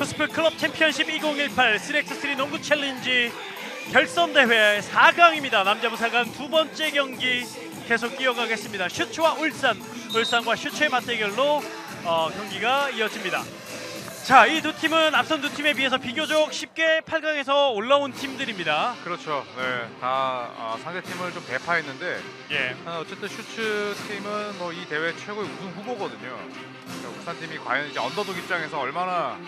KUSF 클럽 챔피언십 2018 3x3 농구 challenge 결선 대회 4강입니다. 남자부 4강 두 번째 경기 계속 이어가겠습니다. 슈츠와 울산, 울산과 슈츠의 맞대결로 어, 경기가 이어집니다. 자, 이 두 팀은 앞선 두 팀에 비해서 비교적 쉽게 8강에서 올라온 팀들입니다. 그렇죠. 네, 다 아, 상대 팀을 좀 대파했는데 예. 아, 어쨌든 슈츠 팀은 뭐 이 대회 최고의 우승 후보거든요. 그러니까 울산 팀이 과연 이제 언더독 입장에서 얼마나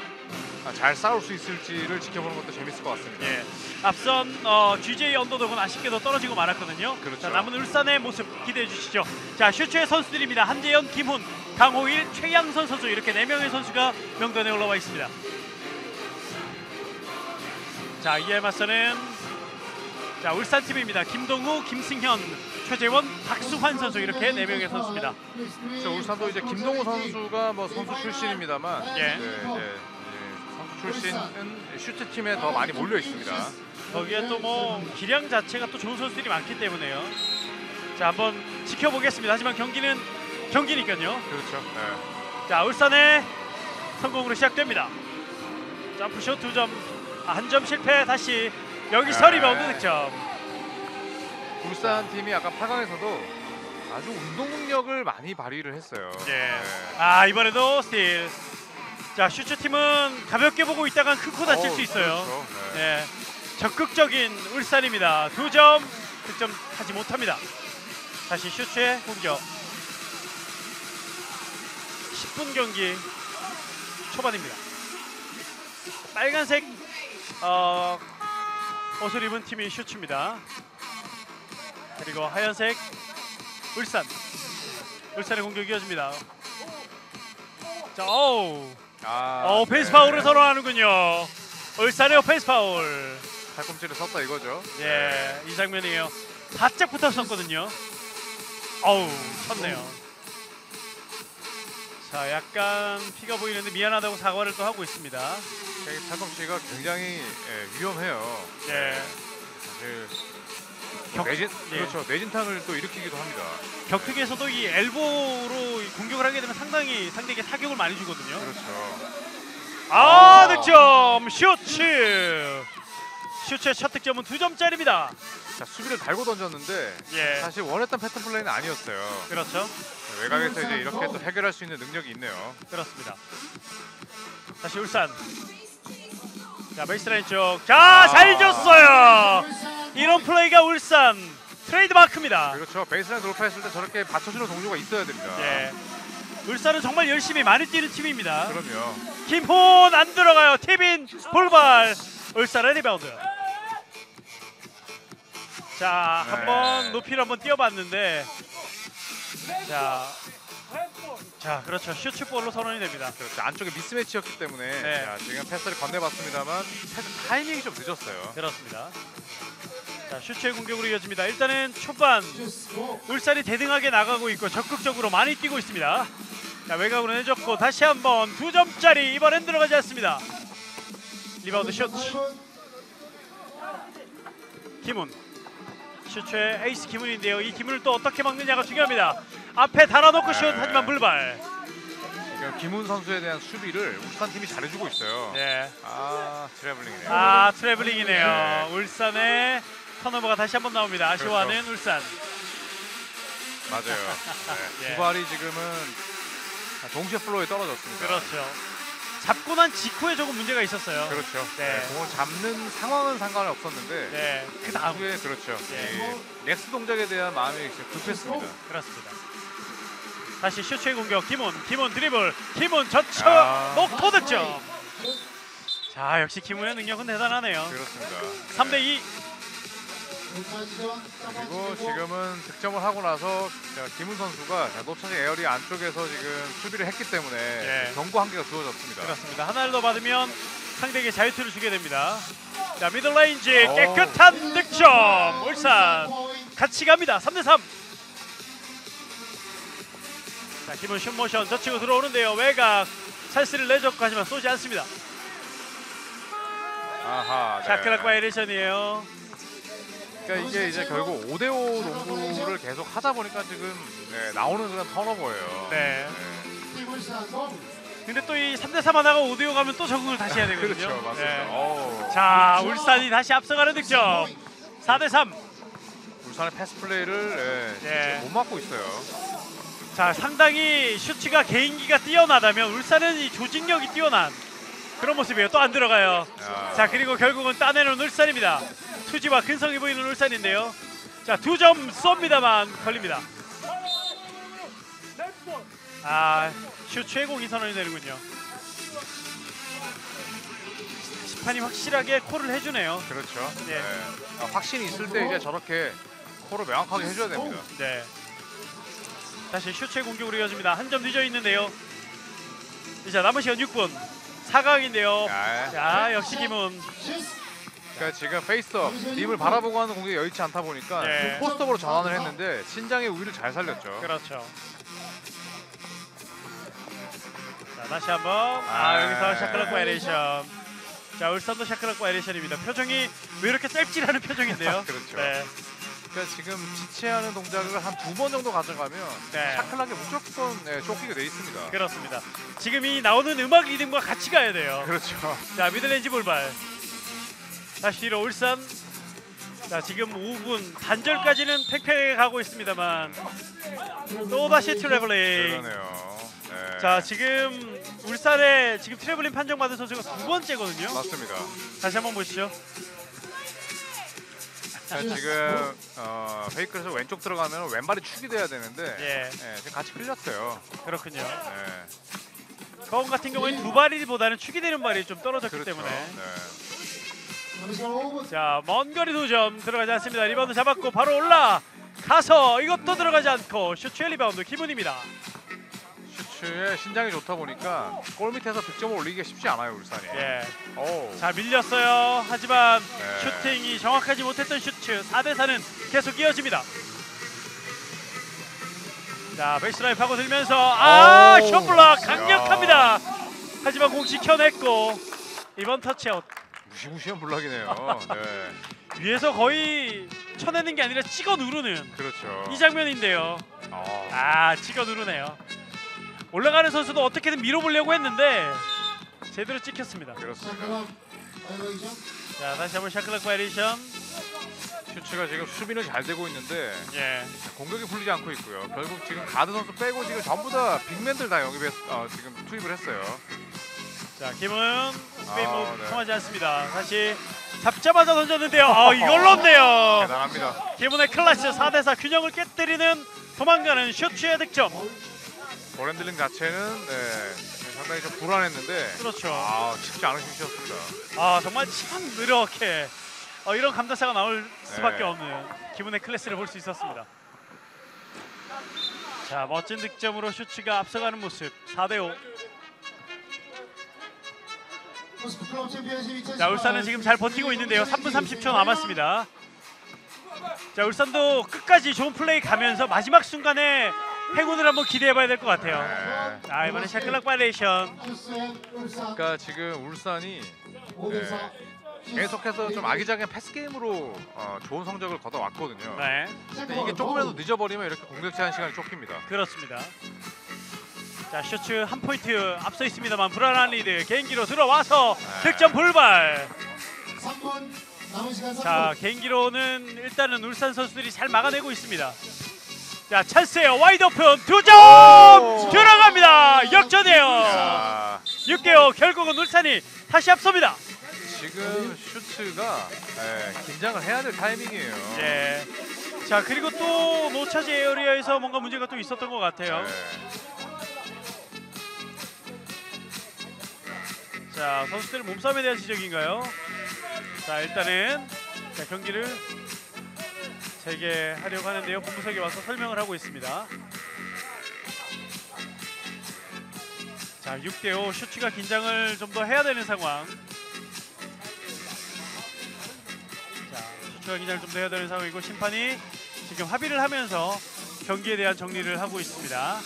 아, 잘 싸울 수 있을지를 지켜보는 것도 재밌을 것 같습니다. 예. 앞선 어, GJ 언더독은 아쉽게도 떨어지고 말았거든요. 그렇죠. 자, 남은 울산의 모습 기대해 주시죠. 자, 슈츠의 선수들입니다. 한재현, 김훈, 강호일, 최양선 선수 이렇게 네 명의 선수가 명단에 올라와 있습니다. 자, 이에 맞서는 자, 울산 팀입니다. 김동우, 김승현, 최재원, 박수환 선수 이렇게 네 명의 선수입니다. 그렇죠. 울산도 이제 김동우 선수가 뭐 선수 출신입니다만 예. 네, 이 선수 출신은 슈츠 팀에 더 많이 몰려 있습니다. 거기에 또 뭐 기량 자체가 또 좋은 선수들이 많기 때문에요. 자, 한번 지켜보겠습니다. 하지만 경기는 경기니까요. 그렇죠. 네. 자 울산의 선공으로 시작됩니다. 점프슛 두 점, 아, 한 점 실패 다시 여기서 네. 리바운드 득점. 울산 팀이 아까 8강에서도 아주 운동 능력을 많이 발휘를 했어요. 예. 네. 아 이번에도 스틸. 자 슈츠 팀은 가볍게 보고 있다가 큰코 다칠 어우, 수 있어요. 그렇죠. 네. 예. 적극적인 울산입니다. 두 점 득점하지 못합니다. 다시 슈츠의 공격. 10분 경기 초반입니다. 빨간색 어, 옷을 입은 팀이 슈츠입니다. 그리고 하얀색 울산. 울산의 공격이 이어집니다. 자, 어우, 아, 어, 오펜스 네. 파울을 선언하는군요. 울산의 오펜스 파울. 팔꿈치를 썼다 이거죠. 예, 이 장면이에요. 바짝 붙었었거든요. 어우, 쳤네요. 자, 약간 피가 보이는데 미안하다고 사과를 또 하고 있습니다. 네. 이 팔꿈치가 굉장히 예, 위험해요. 예, 사실 격- 내진 예. 그렇죠 내진탕을 또 일으키기도 합니다. 격투기에서도 이 엘보로 이 공격을 하게 되면 상당히 상대에게 타격을 많이 주거든요. 그렇죠. 아, 득점! 슈츠! 슈츠의 첫 득점은 두 점짜리입니다. 자 수비를 달고 던졌는데 예, 사실 원했던 패턴 플레이는 아니었어요. 그렇죠. 외곽에서 이제 이렇게 또 해결할 수 있는 능력이 있네요. 그렇습니다. 다시 울산. 자 베이스라인 쪽. 자, 잘 줬어요. 이런 플레이가 울산 트레이드 마크입니다. 그렇죠. 베이스라인 돌파했을 때 저렇게 받쳐주는 동료가 있어야 됩니다. 예. 울산은 정말 열심히 많이 뛰는 팀입니다. 그럼요. 김훈 안 들어가요. tip-in 불발. 울산의 리바운드. 자, 네. 한번 높이를 한번 뛰어봤는데 자. 자, 그렇죠. 슈츠볼로 선언이 됩니다. 그렇죠. 안쪽에 mismatch였기 때문에 네. 자, 지금 패스를 건네봤습니다만 패스 타이밍이 좀 늦었어요. 그렇습니다. 자, 슈츠의 공격으로 이어집니다. 일단은 초반 울산이 대등하게 나가고 있고 적극적으로 많이 뛰고 있습니다. 자, 외곽으로 내줬고 다시 한번 두 점짜리 이번엔 들어가지 않습니다. 리바운드 슈츠. 김훈. 슈츠의 에이스 김훈인데요. 이 김훈을 또 어떻게 막느냐가 중요합니다. 앞에 달아놓고 슛 네. 하지만 불발. 김훈 선수에 대한 수비를 울산 팀이 잘해주고 있어요. 네. 아 트래블링이네요. 아 트래블링이네요. 네. 울산의 turnover가 다시 한 번 나옵니다. 아쉬워하는 울산. 맞아요. 네. 예. 두 발이 지금은 동시에 플로어에 떨어졌습니다. 그렇죠. 잡고 난 직후에 조금 문제가 있었어요. 그렇죠. 네. 네, 공을 잡는 상황은 상관이 없었는데 네, 그 다음 후에 그렇죠. 네. 이 넥스 동작에 대한 마음이 급했습니다. 그렇습니다. 다시 슈츠의 공격 김훈, 김훈 드리블, 김훈 저쳐 아. 목포 득점. 자 역시 김훈의 능력은 대단하네요. 그렇습니다. 3대 2. 그리고 지금은 득점을 하고 나서 자, 김훈 선수가 자, no charge area 안쪽에서 지금 수비를 했기 때문에 예. 경고 한 개가 주어졌습니다. 그렇습니다. 하나를 더 받으면 상대에게 자유투를 주게 됩니다. 자 middle range 오. 깨끗한 득점. 울산 같이 갑니다. 3대 3. 자 김훈 슛모션 젖히고 들어오는데요. 외곽 찬스를 내줬고 하지만 쏘지 않습니다. 아하. 네. shot clock violation이에요. 그러니까 이게 이제 결국 5대5 농구를 계속 하다 보니까 지금 네, 나오는 그런 turnover예요. 네. 네. 근데 또 이 3대 3 하다가 5대 5 가면 또 적응을 다시 해야 되거든요. 그렇죠, 맞습니다. 네. 자, 울산이 다시 앞서가는 득점. 4대 3. 울산의 패스 플레이를 예, 예. 못 막고 있어요. 자, 상당히 슈츠가 개인기가 뛰어나다면 울산은 이 조직력이 뛰어난 그런 모습이에요. 또 안 들어가요. 야, 자, 그리고 결국은 따내는 울산입니다. 투지와 근성이 보이는 울산인데요. 자, 두 점 쏩니다만 걸립니다. 아, 슛 최고기 선언이 되는군요. 심판이 확실하게 콜을 해주네요. 그렇죠. 예. 예. 아, 확신이 있을 때 이제 저렇게 콜을 명확하게 해줘야 됩니다. 네. 다시 슈츠의 공격으로 이어집니다. 한점 늦어 있는데요. 이제 남은 시간 6분. 4강인데요. 야, 자, 역시 김훈. 그러니까 지금 face up 림을 바라보고 하는 공격이 여의치 않다 보니까 네. post up으로 전환을 했는데 신장의 우위를 잘 살렸죠. 그렇죠. 자, 다시 한번. 아, 아. 여기서 shot clock violation. 자, 울산도 shot clock violation입니다. 표정이 왜 이렇게 떫질하는 표정인데요? 그렇죠. 네. 그러니까 지금 지체하는 동작을 한 두 번 정도 가져가면 네. shot clock에 무조건 예, 쫓기게 돼 있습니다. 그렇습니다. 지금 이 나오는 음악 리듬과 같이 가야 돼요. 그렇죠. 자 middle range 불발 다시 뒤로 울산 자 지금 5분 단절까지는 팽팽하게 가고 있습니다만 또다시 트래블링. 네. 자 지금 울산에 지금 트래블링 판정받은 선수가 두 번째거든요 맞습니다. 다시 한번 보시죠 자, 지금 어, fake에서 왼쪽 들어가면 왼발이 축이 돼야 되는데 예 예, 지금 같이 끌렸어요. 그렇군요 예, 거운 같은 경우에는 두 발이보다는 축이 되는 발이 좀 떨어졌기 그렇죠. 때문에 네. 자 먼 거리 두점 들어가지 않습니다 리바운드 잡았고 바로 올라 가서 이것도 들어가지 않고 슈츠의 리바운드 김훈입니다 슈츠의 신장이 좋다 보니까 골 밑에서 득점을 올리기가 쉽지 않아요 울산이. 예. 오. 자 밀렸어요. 하지만 네. 슈팅이 정확하지 못했던 슈츠 4대 4는 계속 이어집니다. 자 베이스라인 파고들면서 아. shot block 강력합니다. 하지만 공 지켜냈고 이번 터치아웃 무시무시한 block이네요. 네. 위에서 거의 쳐내는 게 아니라 찍어 누르는 그렇죠. 이 장면인데요. 어. 아 찍어 누르네요. 올라가는 선수도 어떻게든 밀어보려고 했는데 제대로 찍혔습니다. 그렇습니다. 자 다시 한번 shot clock violation. 슈츠가 지금 수비는 잘 되고 있는데 예. 공격이 풀리지 않고 있고요. 결국 지금 가드 선수 빼고 지금 전부 다 big man들 다 영입해 어, 지금 투입을 했어요. 자 김훈 스페인 아, move 네. 통하지 않습니다. 다시 잡자마자 던졌는데요. 아 이걸 넣네요. 대단합니다. 김훈의 클래스 4대4 균형을 깨뜨리는 도망가는 슈츠의 득점. ball handling 자체는 네, 상당히 좀 불안했는데 그렇죠. 아 쉽지 않은 슛이었습니다. 아 정말 참 이렇게 어, 이런 감탄사가 나올 수밖에 네. 없는 김훈의 클래스를 볼 수 있었습니다. 자 멋진 득점으로 슈츠가 앞서가는 모습 4대5 자 울산은 지금 잘 버티고 있는데요. 3분 30초 남았습니다. 자 울산도 끝까지 좋은 플레이 가면서 마지막 순간에 행운을 한번 기대해봐야 될 것 같아요. 네. 자 이번엔 shot clock violation. 그러니까 지금 울산이 네, 계속해서 좀 아기자기한 패스 게임으로 어, 좋은 성적을 거둬왔거든요. 네. 근데 이게 조금이라도 늦어버리면 이렇게 공격 제한 시간이 쫓깁니다. 그렇습니다 자 슈츠 한 포인트 앞서 있습니다만 불안한 리드 개인기로 들어와서 네. 득점 불발 3분 남은 시간 3분. 자 개인기로는 일단은 울산 선수들이 잘 막아내고 있습니다. 자 찬스예요 wide open 두점 오. 들어갑니다 역전이에요. 야, 6대5 결국은 울산이 다시 앞섭니다. 지금 슈츠가 예, 긴장을 해야 될 타이밍이에요. 예. 자 그리고 또 노차지 에어리어에서 뭔가 문제가 또 있었던 것 같아요. 네. 자 선수들 몸싸움에 대한 지적인가요? 자 일단은 자, 경기를 재개하려고 하는데요. 본부석에 와서 설명을 하고 있습니다. 자 6대5 슈츠가 긴장을 좀 더 해야 되는 상황. 자 슈츠가 긴장을 좀 더 해야 되는 상황이고 심판이 지금 합의를 하면서 경기에 대한 정리를 하고 있습니다.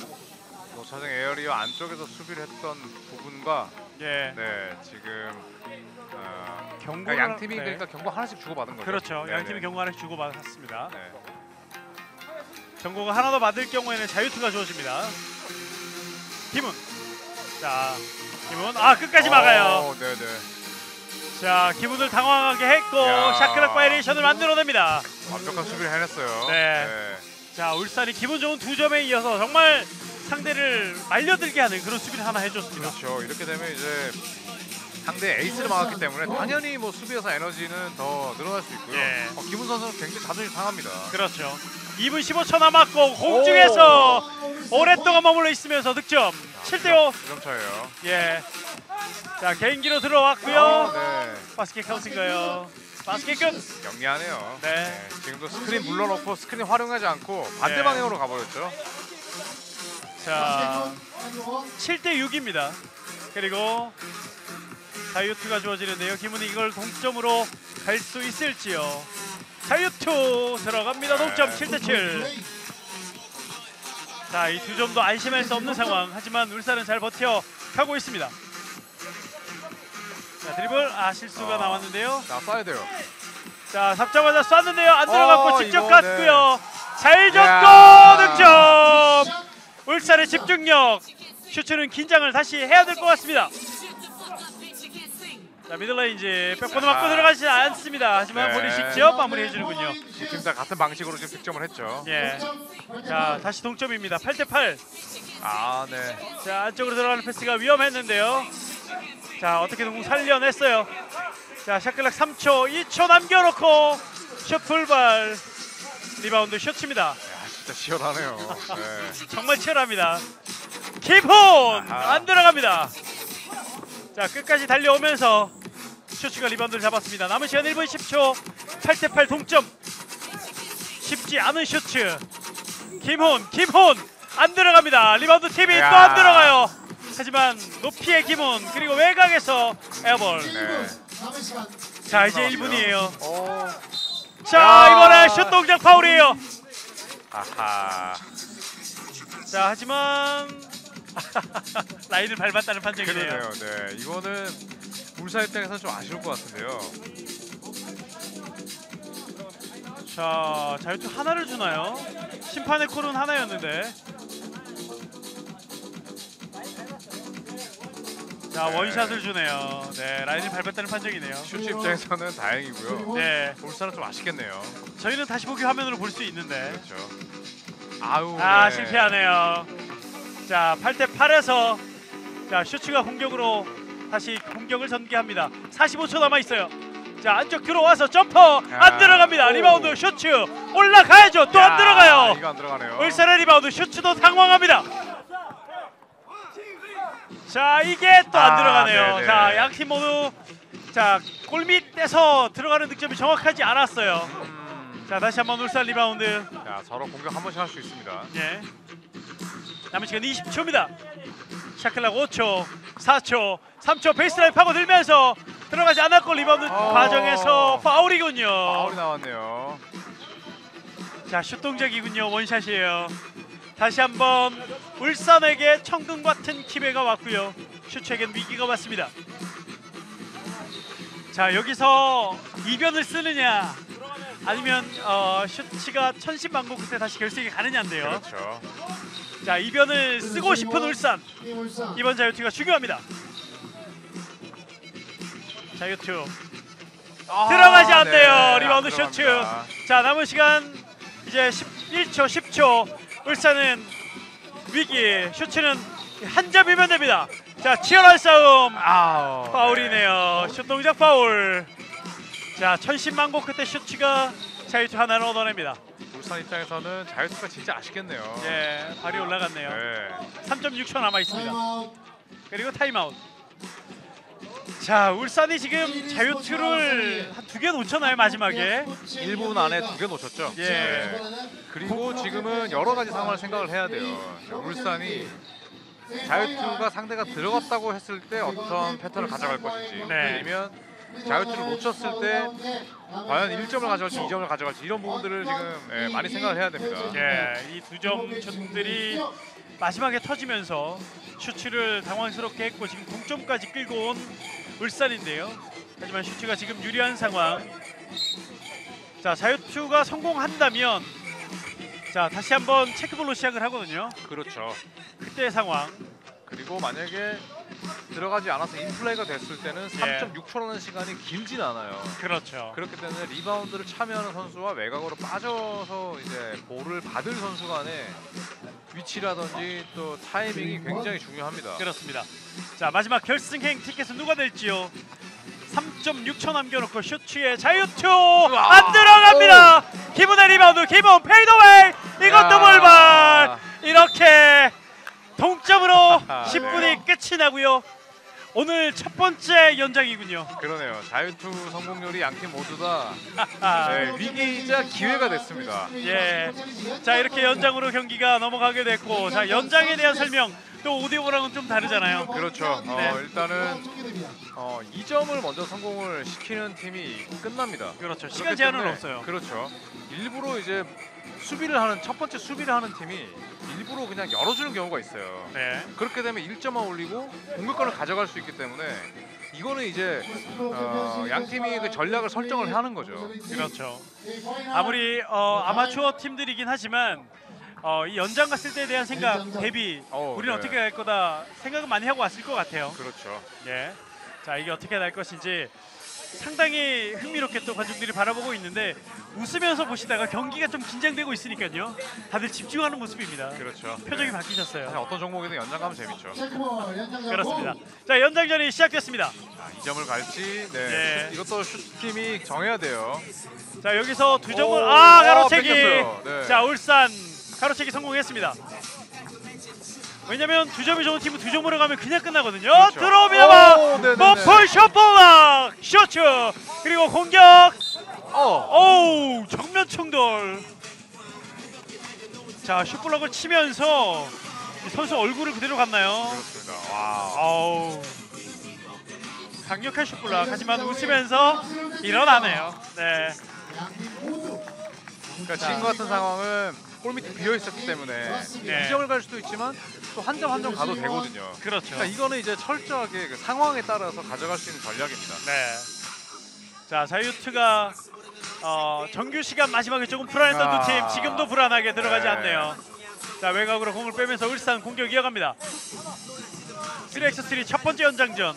no charging area 안쪽에서 수비를 했던 부분과 예. 네 지금 어, 경고를 그러니까 양 팀이 네. 그러니까 경고 하나씩 주고 받은 거죠. 그렇죠. 네, 양 네. 팀이 경고 하나씩 주고 받았습니다. 네. 경고가 하나 더 맞을 경우에는 자유투가 주어집니다. 팀은 자 김훈 아 끝까지 막아요. 어, 네 네. 자 김훈을 당황하게 했고 야. shot clock violation을 만들어냅니다. 완벽한 수비를 해냈어요. 네. 자 울산이 기분 좋은 두 점에 이어서 정말 상대를 말려들게 하는 그런 수비를 하나 해줬습니다. 그렇죠. 이렇게 되면 이제 상대 에이스를 막았기 때문에 당연히 뭐 수비에서 에너지는 더 늘어날 수 있고요. 예. 어, 기분 선수는 굉장히 자존심 상합니다. 그렇죠. 2분 15초 남았고 공중에서 오랫동안 머물러 있으면서 득점 7대5 점 차예요. 예. 자 개인기로 들어왔고요. 아, 네. 바스켓 카운트인가요? 바스켓 good. 영리하네요. 네. 지금도 스크린 불러놓고 스크린 활용하지 않고 반대 네. 방향으로 가버렸죠. 자 7대 6입니다. 그리고 자유투가 주어지는데요. 김훈이 이걸 동점으로 갈 수 있을지요. 자유투 들어갑니다. 동점 7대 7. 자, 이 두 점도 안심할 수 없는 상황. 하지만 울산은 잘 버텨 가고 있습니다. 자, 드리블 아 실수가 아. 나왔는데요. 자, 쏴야 돼요. 자, 잡자마자 쐈는데요. 안 들어갔고 어, 직접 이거, 갔고요. 잘 줬고 야. 득점. 울산의 집중력. 슈츠는 긴장을 다시 해야 될 것 같습니다. 자, middle range 백보드 맞고 아. 들어가지 않습니다. 하지만 네. 본인 직접 마무리해 주는군요. 지금 다 같은 방식으로 지금 득점을 했죠. 예. 자, 다시 동점입니다. 8대 8. 아, 네. 자 안쪽으로 들어가는 패스가 위험했는데요. 자 어떻게든 공 살려냈어요. 자 shot clock 3초, 2초 남겨놓고 슛 불발 리바운드 슛입니다. 야, 진짜 시원하네요. 네. 정말 치열합니다. 아하. 안 들어갑니다. 자 끝까지 달려오면서 슈츠가 리바운드를 잡았습니다. 남은 시간 1분 10초, 8대 8 동점. 쉽지 않은 슈츠. 김훈, 김훈 안 들어갑니다. 리바운드 팁인 또 야. 안 들어가요. 하지만 높이의 김훈 그리고 외곽에서 에어볼. 네. 자 이제 1분이에요. 오. 자 야. 이번에 슛 동작 파울이에요. 아하. 자 하지만 라인을 밟았다는 판정이네요. 그러네요. 네. 이거는 울산 입장에서는 좀 아쉬울 것 같은데요. 자 자유투 하나를 주나요? 심판의 콜은 하나였는데. 자 네. 원샷을 주네요. 네 라인을 밟았다는 판정이네요. 슈츠 입장에서는 다행이고요. 네 울산은 좀 아쉽겠네요. 저희는 다시 보기 화면으로 볼 수 있는데. 그렇죠. 아우. 아 네. 실패하네요. 자 8대 8에서 자 슈츠가 공격으로 다시 공격을 전개합니다. 45초 남아 있어요. 자 안쪽 들어와서 점퍼 안 야. 들어갑니다. 오. 리바운드 슈츠 올라가야죠. 또안 야, 들어가요. 이거 안 들어가네요. 울산의 리바운드 슈츠도 당황합니다. 자 이게 또 안 아, 들어가네요. 네네. 자 양 팀 모두 자 골밑에서 들어가는 득점이 정확하지 않았어요. 음. 자 다시 한번 울산 리바운드. 자, 서로 공격 한 번씩 할 수 있습니다. 예. 남은 시간 20초입니다. shot clock 5초, 4초, 3초 베이스라인 파고 들면서 들어가지 않았고 리바운드 어. 과정에서 파울이군요. 파울이 나왔네요. 자, 슛 동작이군요. one shot이에요. 다시 한번 울산에게 천금 같은 기회가 왔고요. 슈츠에겐 위기가 왔습니다. 자, 여기서 이변을 쓰느냐 아니면 어, 슈츠가 천신만고 끝에 다시 결승에 가느냐인데요. 그렇죠. 자, 이변을 쓰고 싶은 울산. 이번 자유투가 중요합니다. 자유투 아, 들어가지 않네요. 네, 리바운드 안 슈츠. 자 남은 시간 이제 11초, 10초. 울산은 위기. 슈츠는 한 점이면 됩니다. 자 치열한 싸움. 아우. 파울이네요. 슛 동작 파울. 자 천신만고 끝에 슈츠가 자유투 하나를 얻어냅니다. 네. 울산 입장에서는 자유투가 진짜 아쉽겠네요. 예, 발이 올라갔네요. 네. 3.6초 남아 있습니다. 그리고 타임아웃. 자 울산이 지금 자유투를 한 두 개 놓쳤나요 마지막에? 1분 안에 두 개 놓쳤죠. 예. 네. 그리고 지금은 여러 가지 상황을 생각을 해야 돼요. 울산이 자유투가 상대가 들어갔다고 했을 때 어떤 패턴을 가져갈 것인지 네. 아니면 자유투를 놓쳤을 때 과연 1점을 가져갈지 2점을 가져갈지 이런 부분들을 지금 예, 많이 생각을 해야 됩니다. 예, 이 두 점 슛들이 마지막에 터지면서 슈츠를 당황스럽게 했고 지금 동점까지 끌고 온 울산인데요. 하지만 슈츠가 지금 유리한 상황. 자 자유투가 성공한다면 자 다시 한번 체크볼로 시작을 하거든요. 그렇죠. 그때의 상황. 그리고 만약에 들어가지 않아서 인플레이가 됐을 때는 예. 3.6초라는 시간이 길진 않아요. 그렇죠. 그렇기 때문에 리바운드를 참여하는 선수와 외곽으로 빠져서 이제 볼을 받을 선수 간의 위치라든지 또 타이밍이 굉장히 중요합니다. 그렇습니다. 자 마지막 결승행 티켓은 누가 될지요? 3.6초 남겨놓고 슈츠의 자유투 안 들어갑니다. 김훈의 리바운드 김훈 fadeaway 이것도 야. 불발 이렇게 동점으로 아, 10분이 끝이 나고요. 오늘 첫 번째 연장이군요. 그러네요. 자유투 성공률이 양팀 모두 다 아, 네, 위기이자 기회가 됐습니다. 예. 자 이렇게 연장으로 경기가 넘어가게 됐고 자 연장에 대한 설명 또 오디오랑은 좀 다르잖아요. 그렇죠. 어, 네. 일단은 어, 2점을 먼저 성공을 시키는 팀이 끝납니다. 그렇죠. 시간 그렇기 제한은 때문에 없어요. 그렇죠. 일부러 이제 수비를 하는 첫 번째 수비를 하는 팀이 일부러 그냥 열어주는 경우가 있어요. 네. 그렇게 되면 1점만 올리고 공격권을 가져갈 수 있기 때문에 이거는 이제 어, 양 팀이 그 전략을 설정을 하는 거죠. 그렇죠. 아무리 어, 아마추어 팀들이긴 하지만 어, 이 연장 갔을 때에 대한 생각 대비 어, 우리는 네. 어떻게 할 거다 생각은 많이 하고 왔을 것 같아요. 그렇죠. 예. 자 이게 어떻게 될 것인지 상당히 흥미롭게 또 관중들이 바라보고 있는데 웃으면서 보시다가 경기가 좀 긴장되고 있으니까요. 다들 집중하는 모습입니다. 그렇죠. 표정이 네. 바뀌셨어요. 어떤 종목이든 연장 가면 재밌죠. 그렇습니다. 자 연장전이 시작됐습니다. 자, 2점을 갈지 네. 네. 이것도 슈팀이 정해야 돼요. 자 여기서 두 점을 오, 아 어, 가로채기. 네. 자 울산 가로채기 성공했습니다. 왜냐면 두 점이 좋은 팀은 두 점으로 가면 그냥 끝나거든요. 그렇죠. 들어옵니다만 오. 머플 셔플락 쇼츠 그리고 공격 어. 오우 정면 충돌. 자 슈플락을 치면서 이 선수 얼굴을 그대로 갔나요? 그렇습니다. 와. 아우 강력한 슈플락 하지만 웃으면서 일어나네요. 네. 그러니까 지금 같은 상황은 골 밑에 비어 있었기 때문에 네. 2점을 갈 수도 있지만 또 한 점 한 점 가도 되거든요. 그렇죠. 그러니까 이거는 이제 철저하게 그 상황에 따라서 가져갈 수 있는 전략입니다. 네. 자 자유투가 어, 정규 시간 마지막에 조금 불안했던 아. 두팀 지금도 불안하게 들어가지 네. 않네요. 자 외곽으로 공을 빼면서 울산 공격 이어갑니다. 3x3 첫 번째 연장전.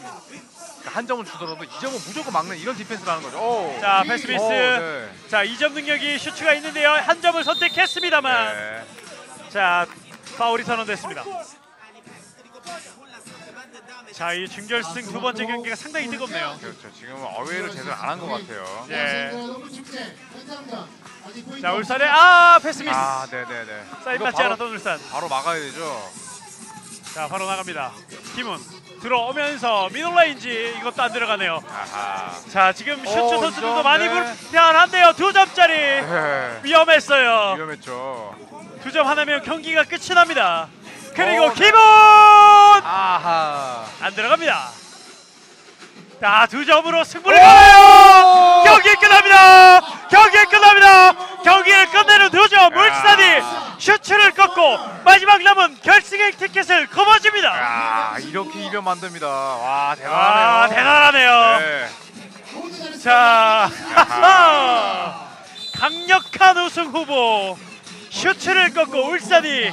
그러니까 한 점을 주더라도 2점은 무조건 막는 이런 디펜스를 하는 거죠. 오. 자 패스 미스. 오, 네. 자 2점 능력이 슈츠가 있는데요. 한 점을 선택했습니다만 네. 자 파울이 선언됐습니다. 자 이 준결승 두 번째 경기가 상당히 뜨겁네요. 그렇죠. 지금 어웨이를 제대로 안 한 것 같아요. 예. 자 울산의 아 패스 미스. 아, 네, 네, 네. 사인 받지 바로, 않았던 울산. 바로 막아야 되죠. 자 바로 나갑니다. 김훈 들어오면서 미들라인지 이것도 안 들어가네요. 아하. 자 지금 슈츠 오, 선수들도 많이 네. 불편한데요. 두 점짜리 네. 위험했어요. 위험했죠. 두 점 하나면 경기가 끝이 납니다. 그리고 어, 네. 김훈 아하. 안 들어갑니다. 자 두 점으로 승부를 가요. 경기 끝납니다. 경기 끝납니다. 경기를 끝내는 두 점. 울산이 슈츠를 꺾고 마지막 남은 결승행 티켓을 거머쥡니다. 야, 이렇게 이변 만듭니다. 와, 대단하네요. 아 대단하네요. 네. 자 강력한 우승 후보 슈츠를 꺾고 울산이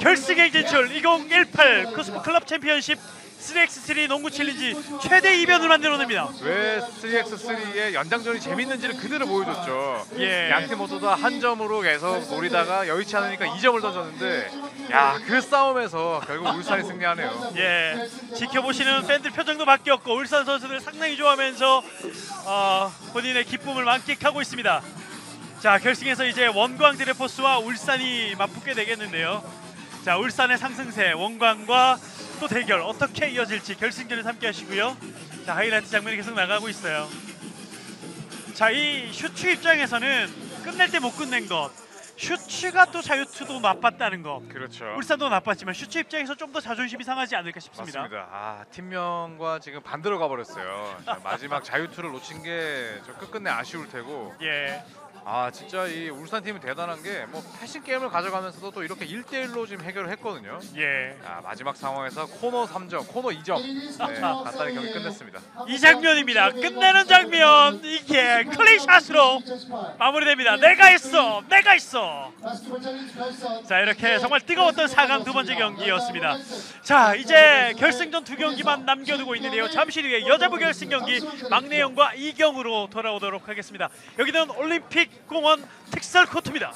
결승행 진출 2018 KUSF 클럽 챔피언십 3x3 농구 챌린지 최대 이변을 만들어냅니다. 왜 3x3의 연장전이 재밌는지를 그대로 보여줬죠. 예. 양팀 모두 다 한 점으로 계속 노리다가 여의치 않으니까 2점을 던졌는데 야, 그 싸움에서 결국 울산이 승리하네요. 예, 지켜보시는 팬들 표정도 바뀌었고 울산 선수들 상당히 좋아하면서 어, 본인의 기쁨을 만끽하고 있습니다. 자 결승에서 이제 원광 드레포스와 울산이 맞붙게 되겠는데요. 자 울산의 상승세 원광과 또 대결 어떻게 이어질지 결승전에 함께 하시고요. 자 하이라이트 장면이 계속 나가고 있어요. 자 이 슈츠 입장에서는 끝낼 때 못 끝낸 것, 슈츠가 또 자유투도 나빴다는 것. 그렇죠. 울산도 나빴지만 슈츠 입장에서 좀 더 자존심이 상하지 않을까 싶습니다. 맞습니다. 아, 팀명과 지금 반대로 가버렸어요. 자, 마지막 자유투를 놓친 게 저 끝끝내 아쉬울 테고 예. 아 진짜 이 울산 팀은 대단한 게 뭐 패싱 게임을 가져가면서도 또 이렇게 1대1로 지금 해결을 했거든요. 예. 자, 마지막 상황에서 코너 3점, 코너 2점. 네, 간단히 경기 끝냈습니다. 이 장면입니다. 끝내는 장면 이게 클리샷으로 마무리됩니다. 내가 있어, 내가 있어. 자 이렇게 정말 뜨거웠던 4강 두 번째 경기였습니다. 자 이제 결승전 두 경기만 남겨두고 있는데요. 잠시 뒤에 여자부 결승 경기 막내영과 이경으로 돌아오도록 하겠습니다. 여기는 올림픽 공원 특설 코트입니다.